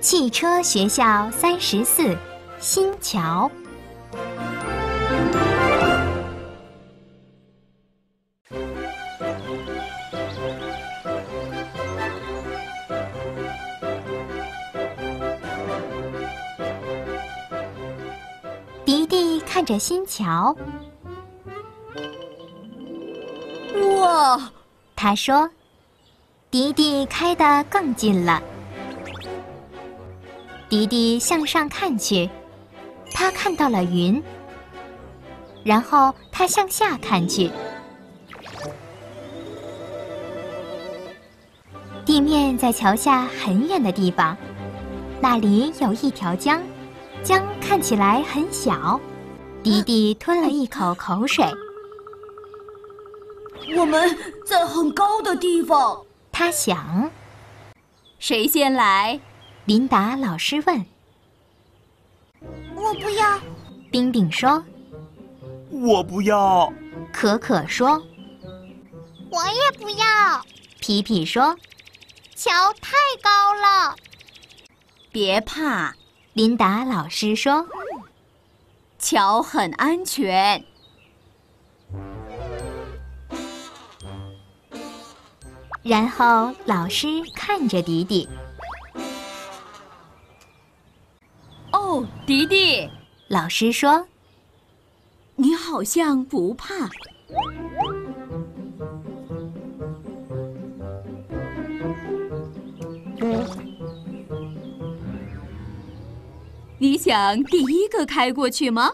汽车学校三十四，新桥。迪迪看着新桥，哇！他说：“迪迪开得更近了。”迪迪向上看去，他看到了云。然后他向下看去，地面在桥下很远的地方，那里有一条江，江看起来很小。迪迪吞了一口口水。我们在很高的地方，他想。谁先来？琳达老师问。我不要。冰冰说。我不要。可可说。我也不要。皮皮说。桥太高了。别怕，琳达老师说。桥很安全。然后老师看着迪迪。哦，迪迪，老师说：“你好像不怕。”你想第一个开过去吗？